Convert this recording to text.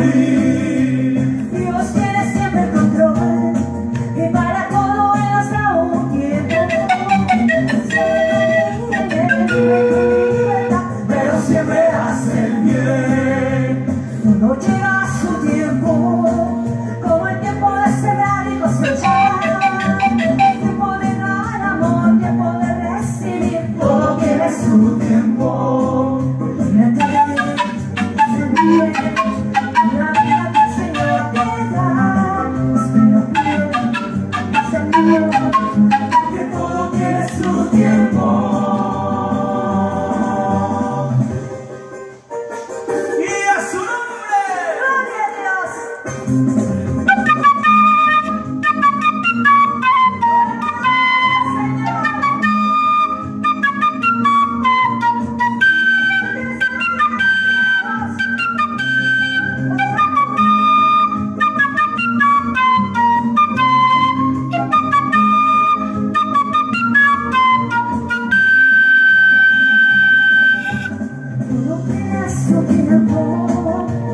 Dios tiene siempre el control, y para todo el hasta un tiempo. Pero siempre hace bien. Tú no llegas su tiempo, como el tiempo de esperar y costear. Tiempo de dar amor, tiempo de recibir, todo tiene su tiempo. Yes, looking at